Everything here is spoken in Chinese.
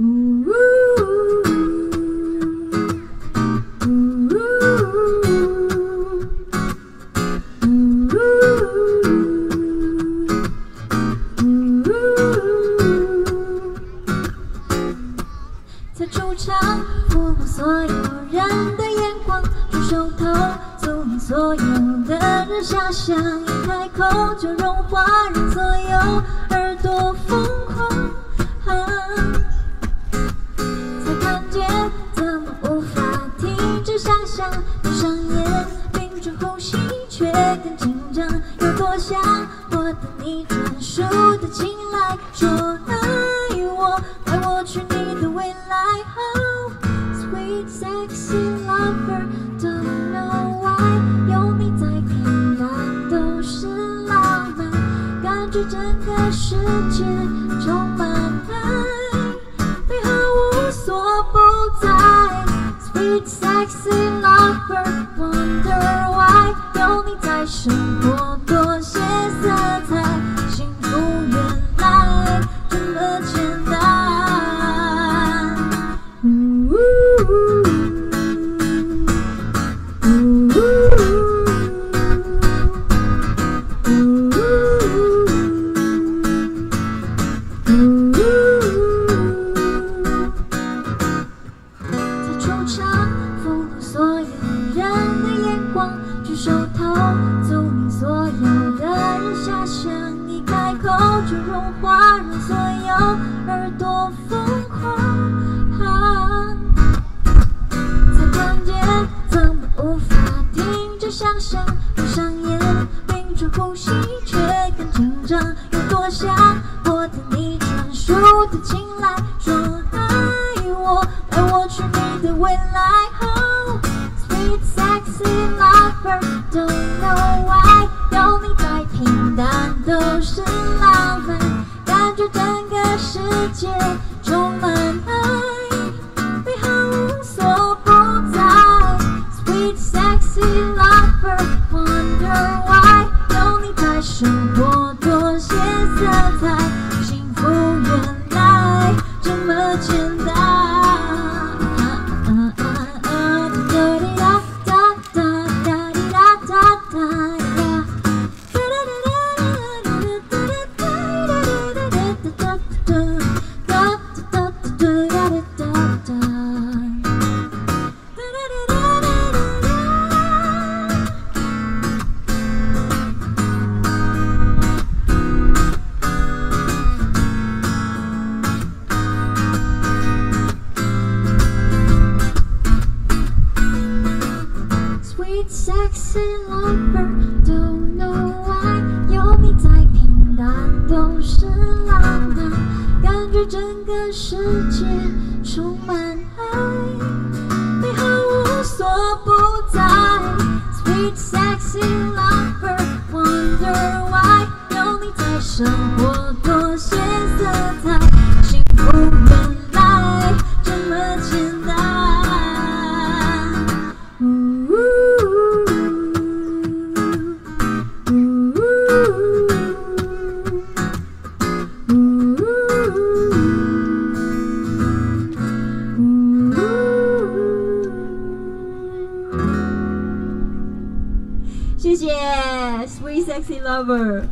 呜呜呜呜，呜呜呜呜，呜呜呜呜，呜呜呜呜。在主场，不顾所有人的眼光，出手偷走你所有的人想象，一开口就融化人所有耳朵。却更紧张。有多想获得你专属的青睐，说生活手投足令所有的人遐想，一开口就融化，让所有耳朵疯狂。才看见，怎么无法停止想象？闭上眼，屏住呼吸，却更紧张。有多想获得你专属的青睐，说爱我，带我去你的未来。Sweet sexy lover, don't know why，sexy lover, don't know why，有你在，平淡都是浪漫，感觉整个世界充满爱，美好无所不在。Sweet sexy lover, wonder why，有你在，生活谢谢 Sweet Sexy Lover。